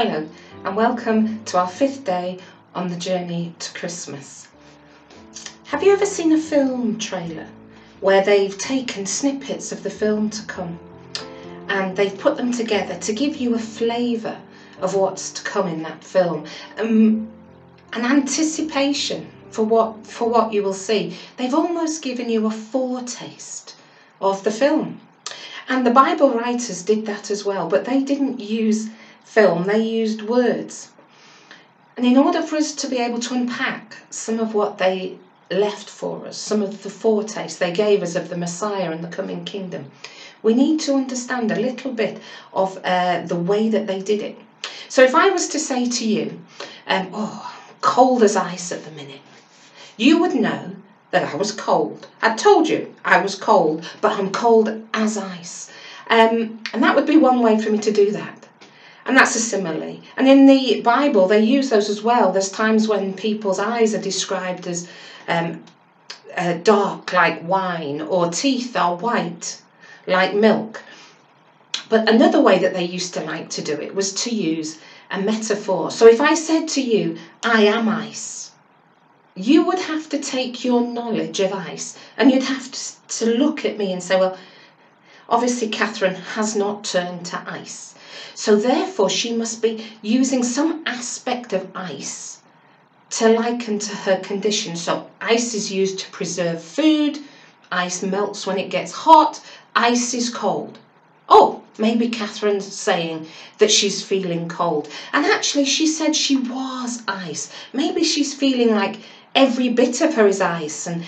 Hello, and welcome to our fifth day on the journey to Christmas. Have you ever seen a film trailer where they've taken snippets of the film to come and they've put them together to give you a flavour of what's to come in that film? Um, an anticipation for what for what you will see. They've almost given you a foretaste of the film. And the Bible writers did that as well, but they didn't use film, they used words. And in order for us to be able to unpack some of what they left for us, some of the foretaste they gave us of the Messiah and the coming kingdom, we need to understand a little bit of uh, the way that they did it. So if I was to say to you, um, oh, cold as ice at the minute, you would know that I was cold. I told you I was cold, but I'm cold as ice. Um, and that would be one way for me to do that. And that's a simile. And in the Bible, they use those as well. There's times when people's eyes are described as um, uh, dark like wine, or teeth are white like milk. But another way that they used to like to do it was to use a metaphor. So if I said to you, I am ice, you would have to take your knowledge of ice and you'd have to, to look at me and say, well, obviously Kathryn has not turned to ice. So therefore she must be using some aspect of ice to liken to her condition. So ice is used to preserve food, ice melts when it gets hot, ice is cold. Oh, maybe Kathryn's saying that she's feeling cold. And actually, she said she was ice. Maybe she's feeling like Every bit of her is ice and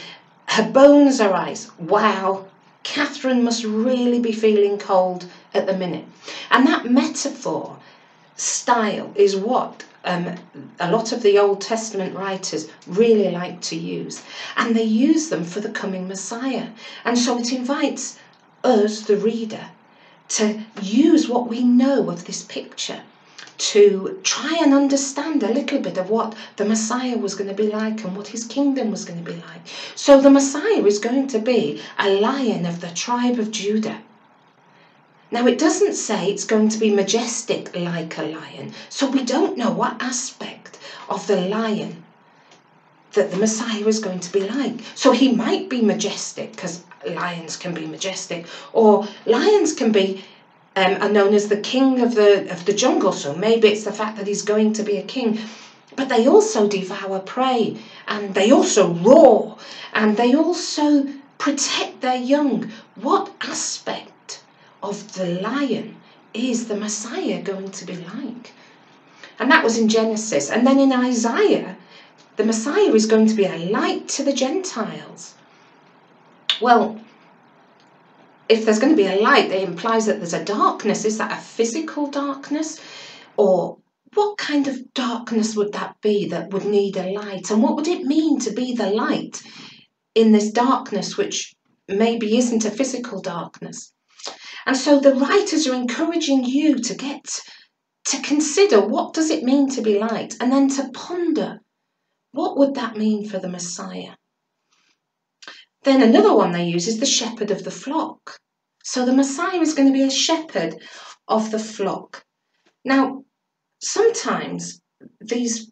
her bones are ice. Wow, Kathryn must really be feeling cold at the minute. And that metaphor style is what um, a lot of the Old Testament writers really like to use. And they use them for the coming Messiah. And so it invites us, the reader, to use what we know of this picture to try and understand a little bit of what the Messiah was going to be like and what his kingdom was going to be like. So the Messiah is going to be a lion of the tribe of Judah. Now, it doesn't say it's going to be majestic like a lion, so we don't know what aspect of the lion that the Messiah is going to be like. So he might be majestic, because lions can be majestic, or lions can be um, known as the king of the of the jungle. So maybe it's the fact that he's going to be a king. But they also devour prey, and they also roar, and they also protect their young. What aspect of the lion is the Messiah going to be like? And that was in Genesis. And then in Isaiah, the Messiah is going to be a light to the Gentiles. Well, if there's going to be a light, that implies that there's a darkness. Is that a physical darkness? Or what kind of darkness would that be that would need a light? And what would it mean to be the light in this darkness, which maybe isn't a physical darkness? And so the writers are encouraging you to get to consider what does it mean to be light and then to ponder what would that mean for the Messiah? Then another one they use is the shepherd of the flock. So the Messiah is going to be a shepherd of the flock. Now, sometimes these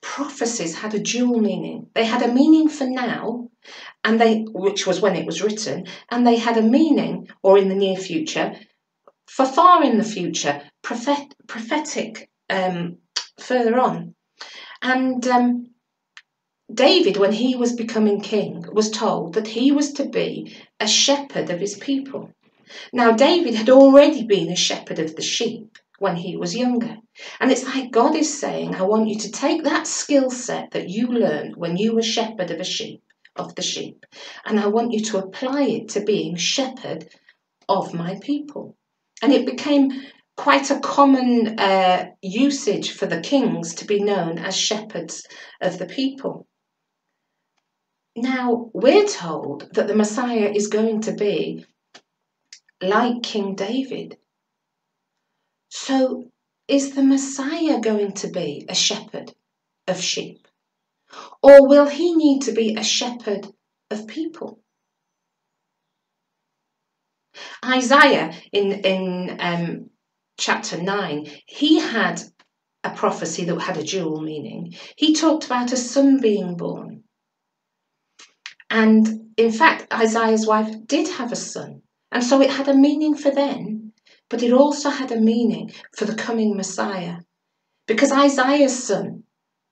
prophecies had a dual meaning. They had a meaning for now, and they which was when it was written, and they had a meaning, or in the near future, for far in the future, prophet, prophetic um, further on. And um, David, when he was becoming king, was told that he was to be a shepherd of his people. Now, David had already been a shepherd of the sheep when he was younger. And it's like God is saying, I want you to take that skill set that you learned when you were shepherd of a sheep, of the sheep, and I want you to apply it to being shepherd of my people. And it became quite a common uh, usage for the kings to be known as shepherds of the people. Now, we're told that the Messiah is going to be like King David. So, is the Messiah going to be a shepherd of sheep? Or will he need to be a shepherd of people? Isaiah in, in um, chapter 9, he had a prophecy that had a dual meaning. He talked about a son being born. And in fact, Isaiah's wife did have a son. And so it had a meaning for then, but it also had a meaning for the coming Messiah. Because Isaiah's son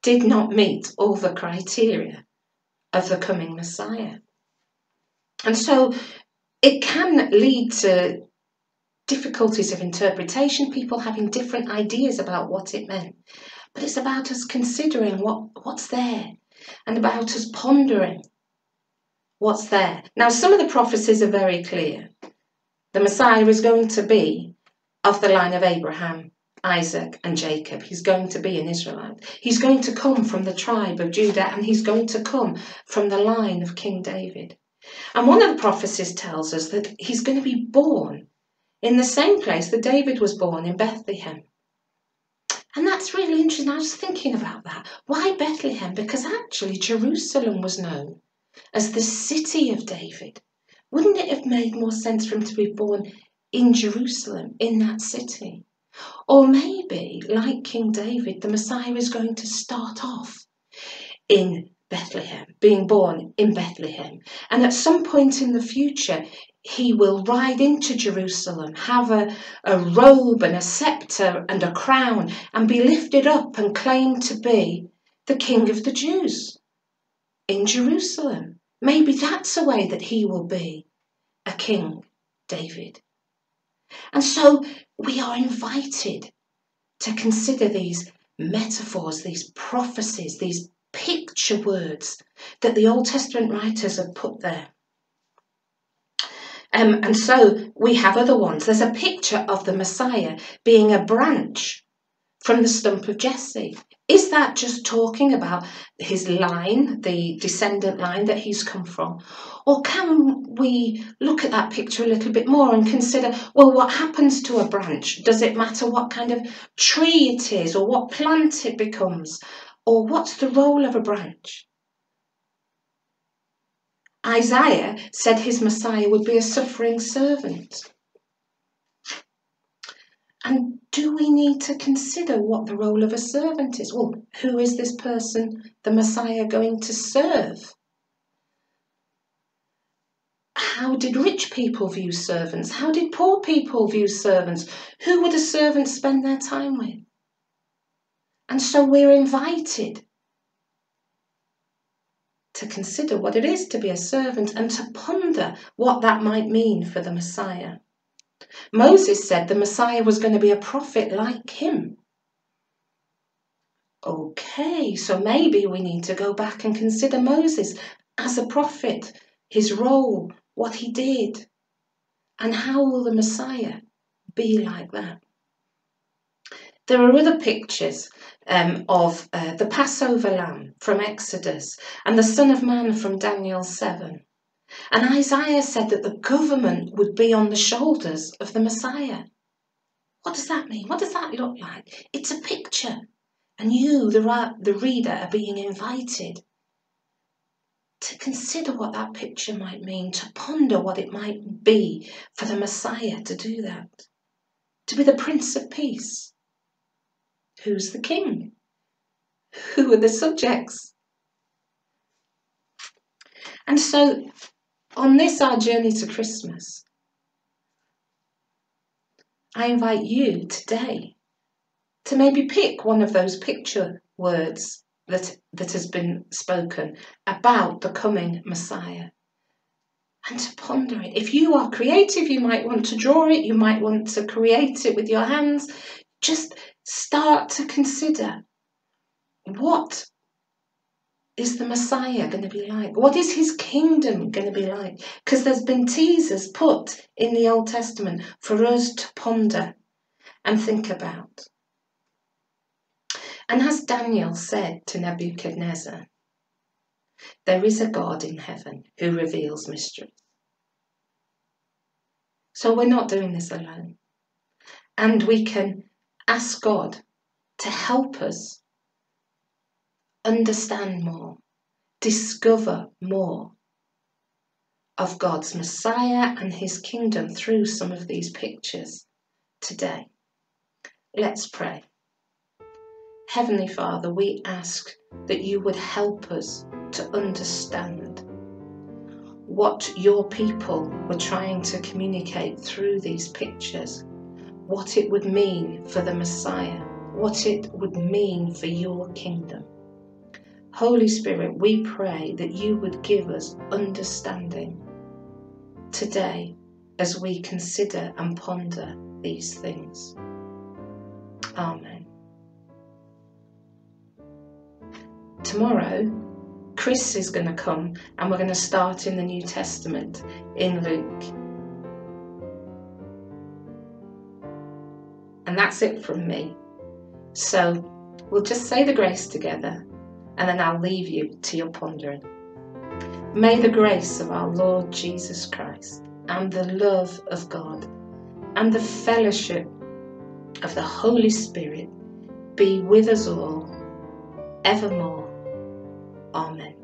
did not meet all the criteria of the coming Messiah. And so it can lead to difficulties of interpretation, people having different ideas about what it meant. But it's about us considering what, what's there and about us pondering what's there. Now, some of the prophecies are very clear. The Messiah is going to be of the line of Abraham, Isaac, and Jacob. He's going to be an Israelite. He's going to come from the tribe of Judah and he's going to come from the line of King David. And one of the prophecies tells us that he's going to be born in the same place that David was born in Bethlehem. And that's really interesting. I was thinking about that. Why Bethlehem? Because actually Jerusalem was known as the city of David. Wouldn't it have made more sense for him to be born in Jerusalem, in that city? Or maybe, like King David, the Messiah is going to start off in Bethlehem, being born in Bethlehem. And at some point in the future, he will ride into Jerusalem, have a, a robe and a scepter and a crown, and be lifted up and claimed to be the King of the Jews in Jerusalem. Maybe that's a way that he will be a king, David. And so we are invited to consider these metaphors, these prophecies, these picture words that the Old Testament writers have put there. Um, and so we have other ones. There's a picture of the Messiah being a branch from the stump of Jesse. Is that just talking about his line, the descendant line that he's come from? Or can we look at that picture a little bit more and consider, well, what happens to a branch? Does it matter what kind of tree it is or what plant it becomes? Or what's the role of a branch? Isaiah said his Messiah would be a suffering servant. And do we need to consider what the role of a servant is? Well, who is this person, the Messiah, going to serve? How did rich people view servants? How did poor people view servants? Who would a servant spend their time with? And so we're invited to consider what it is to be a servant and to ponder what that might mean for the Messiah. Moses said the Messiah was going to be a prophet like him. Okay, so maybe we need to go back and consider Moses as a prophet, his role, what he did, and how will the Messiah be like that? There are other pictures um, of uh, the Passover lamb from Exodus and the Son of Man from Daniel 7. And Isaiah said that the government would be on the shoulders of the Messiah. What does that mean? What does that look like? It's a picture. And you, the, the reader, are being invited to consider what that picture might mean, to ponder what it might be for the Messiah to do that, to be the Prince of Peace Who's the king? Who are the subjects? And so, on this, our journey to Christmas, I invite you today to maybe pick one of those picture words that, that has been spoken about the coming Messiah and to ponder it. If you are creative, you might want to draw it, you might want to create it with your hands. Just start to consider what is the Messiah going to be like? What is his kingdom going to be like? Because there's been teasers put in the Old Testament for us to ponder and think about. And as Daniel said to Nebuchadnezzar, there is a God in heaven who reveals mysteries. So we're not doing this alone. And we can ask God to help us understand more, discover more of God's Messiah and his kingdom through some of these pictures today. Let's pray. Heavenly Father, we ask that you would help us to understand what your people were trying to communicate through these pictures, what it would mean for the Messiah, what it would mean for your kingdom. Holy Spirit, we pray that you would give us understanding today as we consider and ponder these things. Amen. Tomorrow, Chris is going to come and we're going to start in the New Testament in Luke. And that's it from me. So we'll just say the grace together and then I'll leave you to your pondering. May the grace of our Lord Jesus Christ and the love of God and the fellowship of the Holy Spirit be with us all evermore. Amen.